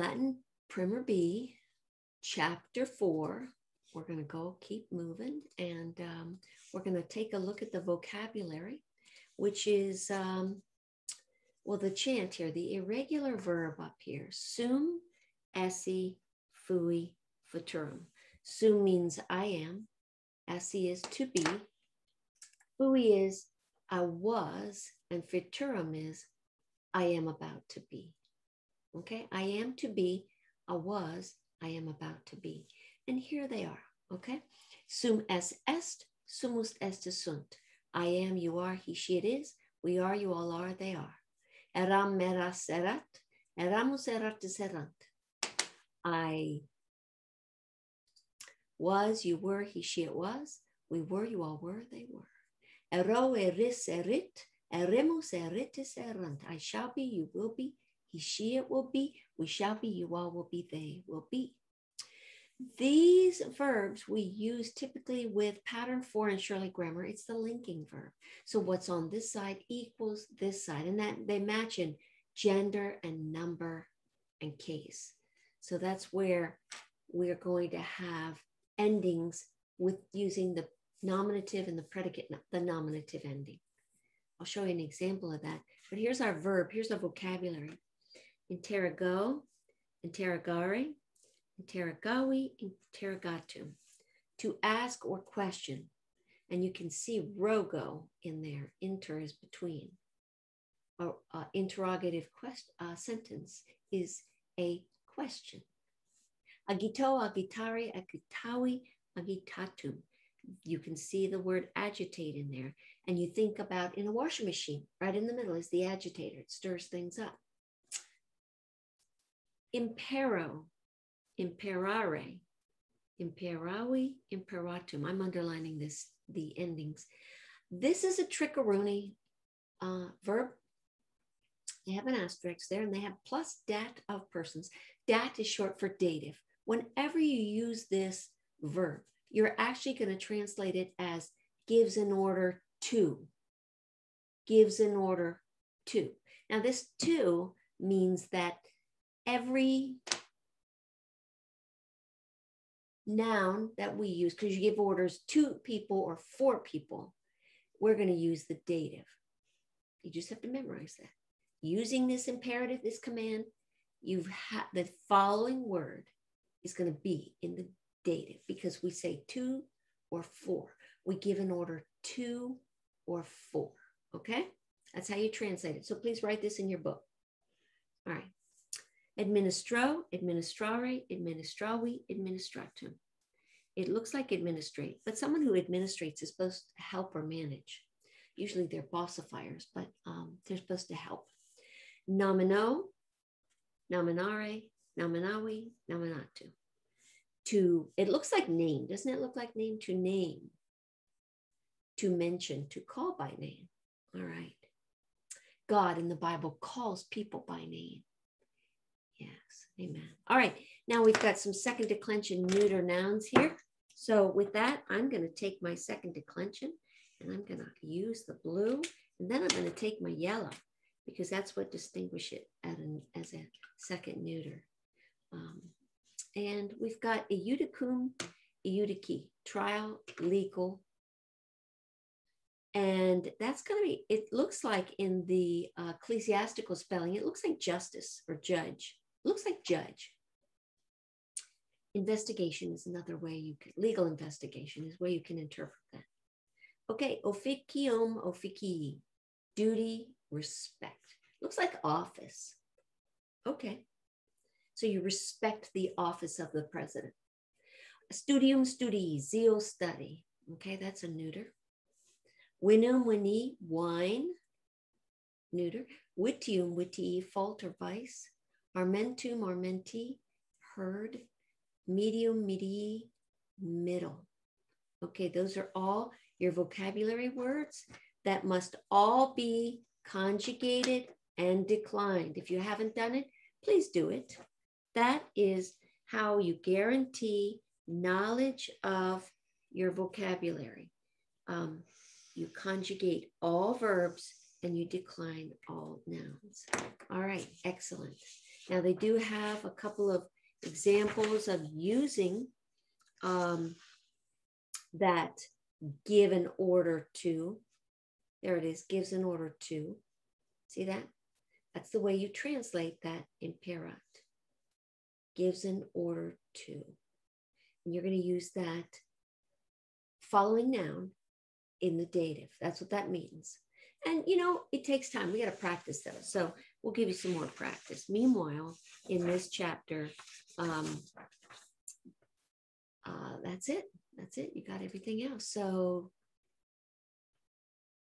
Latin Primer B, chapter four. We're going to go keep moving and um, we're going to take a look at the vocabulary, which is, um, well, the chant here, the irregular verb up here, sum, esse, fui, futurum. Sum means I am, esse is to be, fui is I was, and futurum is I am about to be. Okay, I am to be, I was, I am about to be. And here they are. Okay, sum es est, sumus est sunt. I am, you are, he, she, it is. We are, you all are, they are. Eram, meras, erat. Eramus, erat, erant. I was, you were, he, she, it was. We were, you all were, they were. Ero, eris, erit. Eremus, eritis, erant. I shall be, you will be. He, she, it will be. We shall be, you all will be, they will be. These verbs we use typically with pattern four in Shurley grammar. It's the linking verb. So what's on this side equals this side, and that they match in gender and number and case. So that's where we're going to have endings with using the nominative and the predicate, the nominative ending. I'll show you an example of that. But here's our verb. Here's our vocabulary. Interrogo, interrogare, interrogawi, interrogatum. To ask or question. And you can see rogo in there. Inter is between. Or uh, interrogative quest, uh, sentence is a question. Agito, agitare, agitawi, agitatum. You can see the word agitate in there. And you think about in a washing machine, right in the middle is the agitator. It stirs things up. Impero, imperare, imperavi, imperatum. I'm underlining this, the endings. This is a trickaroni uh, verb. They have an asterisk there and they have plus dat of persons. Dat is short for dative. Whenever you use this verb, you're actually going to translate it as gives an order to. Gives an order to. Now, this to means that every noun that we use, because you give orders to people or for people, we're going to use the dative. You just have to memorize that. Using this imperative, this command, you've had the following word is going to be in the dative because we say to or for. We give an order to or for. Okay? That's how you translate it. So please write this in your book. All right. Administro, administrare, administravi, administratum. It looks like administrate, but someone who administrates is supposed to help or manage. Usually they're bossifiers, but um, they're supposed to help. Nomino, nominare, nominavi, nominatu. To, it looks like name. Doesn't it look like name? To name, to mention, to call by name. All right. God in the Bible calls people by name. Yes, amen. All right, now we've got some second declension neuter nouns here. So with that, I'm going to take my second declension and I'm going to use the blue and then I'm going to take my yellow because that's what distinguishes it an, as a second neuter. Um, and we've got eudicum, eudiki, trial, legal. And that's going to be, it looks like in the uh, ecclesiastical spelling, it looks like justice or judge looks like judge. Investigation is another way you can, legal investigation is where you can interpret that. Okay, officium officii, duty, respect. Looks like office. Okay, so you respect the office of the president. Studium studi, zeal study. Okay, that's a neuter. Winum wini, wine, neuter. Witium wittii, fault or vice. Armentum, armenti, herd, medium, midi, middle. Okay, those are all your vocabulary words that must all be conjugated and declined. If you haven't done it, please do it. That is how you guarantee knowledge of your vocabulary. Um, you conjugate all verbs and you decline all nouns. All right, excellent. Now they do have a couple of examples of using um, that give an order to. There it is, gives an order to. See that? That's the way you translate that imperat. Gives an order to. And you're going to use that following noun in the dative. That's what that means. And you know, it takes time. We got to practice those. So we'll give you some more practice. Meanwhile, in this chapter, um, uh, that's it. That's it. You got everything else. So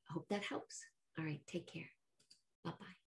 I hope that helps. All right. Take care. Bye bye.